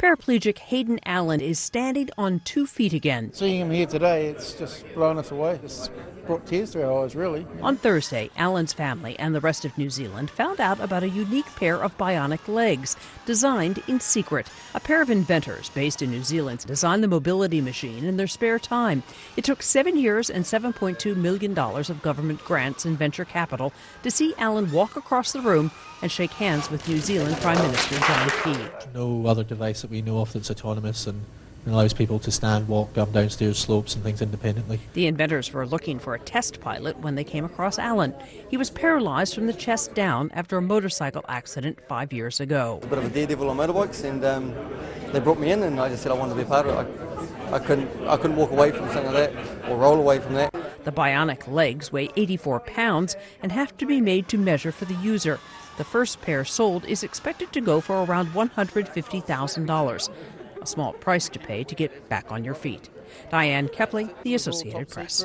Paraplegic Hayden Allen is standing on two feet again. Seeing him here today, it's just blown us away. It's brought tears to our eyes, really. On Thursday, Allen's family and the rest of New Zealand found out about a unique pair of bionic legs designed in secret. A pair of inventors based in New Zealand designed the mobility machine in their spare time. It took seven years and $7.2 million of government grants and venture capital to see Allen walk across the room and shake hands with New Zealand Prime Minister John Key. No other device that we know of that's autonomous and allows people to stand, walk up downstairs slopes and things independently. The inventors were looking for a test pilot when they came across Allen. He was paralyzed from the chest down after a motorcycle accident five years ago. A bit of a daredevil on motorbikes, and um, they brought me in, and I just said I wanted to be part of it. I, I couldn't, I couldn't walk away from something like that or roll away from that. The bionic legs weigh 84 pounds and have to be made to measure for the user. The first pair sold is expected to go for around $150,000, a small price to pay to get back on your feet. Diane Kepley, The Associated Press.